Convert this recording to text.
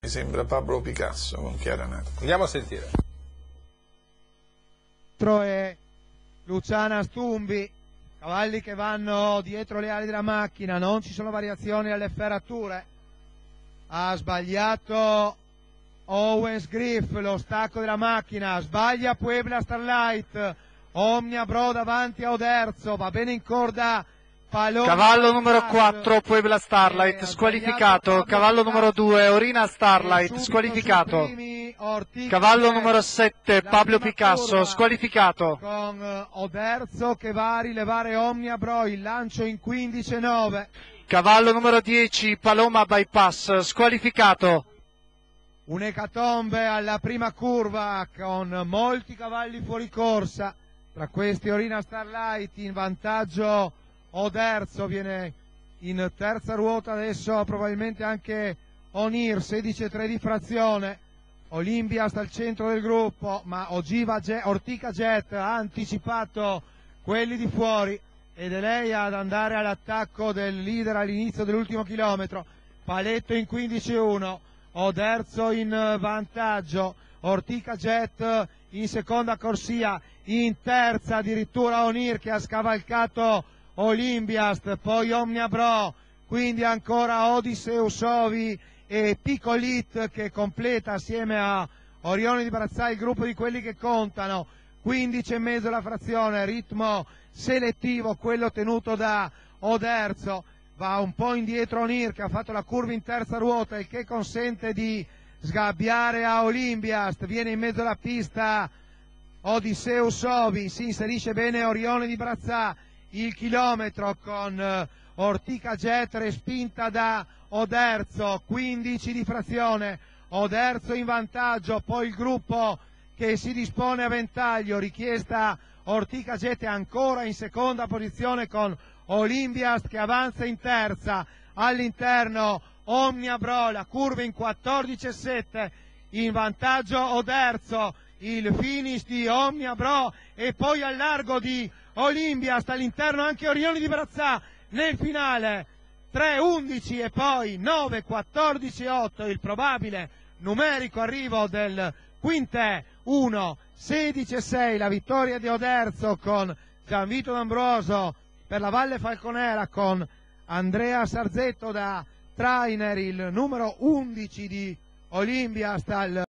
Mi sembra Pablo Picasso con Chiara Natti. Andiamo a sentire. e Luciana Stumbi, cavalli che vanno dietro le ali della macchina, non ci sono variazioni alle ferrature. Ha sbagliato Owens Griff, lo stacco della macchina, sbaglia Puebla Starlight, Omnia Bro davanti a Oderzo, va bene in corda Paloma Cavallo numero 4 Puebla Starlight squalificato. Cavallo numero 2 Orina Starlight squalificato. Cavallo numero 7 Pablo Picasso squalificato. Con Oderzo che va a rilevare Omnia Bro, il lancio in 15-9. Cavallo numero 10 Paloma Bypass squalificato. Un'ecatombe alla prima curva con molti cavalli fuori corsa. Tra questi Orina Starlight in vantaggio Oderzo viene in terza ruota adesso probabilmente anche Onir 16-3 di frazione. Olimpia sta al centro del gruppo ma Ogiva Ortica Jet ha anticipato quelli di fuori ed è lei ad andare all'attacco del leader all'inizio dell'ultimo chilometro. Paletto in 15-1 Oderzo in vantaggio. Ortica Jet in seconda corsia. In terza addirittura Onir che ha scavalcato Olimpiast, poi Omnia Bro, quindi ancora Odysseus Ovi e Picolit che completa assieme a Orione di Brazzai il gruppo di quelli che contano, 15 e mezzo la frazione, ritmo selettivo, quello tenuto da Oderzo, va un po' indietro Onir che ha fatto la curva in terza ruota, il che consente di sgabbiare a Olimpiast, viene in mezzo alla pista Odisseus Ovi, si inserisce bene Orione di Brazzà, il chilometro con eh, Ortica Jet respinta da Oderzo, 15 di frazione, Oderzo in vantaggio, poi il gruppo che si dispone a ventaglio, richiesta Ortica Jet ancora in seconda posizione con Olimpiast che avanza in terza, all'interno Omnia Bro, la curva in 14,7, in vantaggio Oderzo, il finish di Omnia Bro e poi al largo di Olimpia, sta all'interno anche Orioni di Brazzà nel finale. 3-11 e poi 9-14-8 il probabile numerico arrivo del Quintè 1-16-6 la vittoria di Oderzo con Gianvito D'Ambroso per la Valle Falconera con Andrea Sarzetto da trainer il numero 11 di Olimpia sta il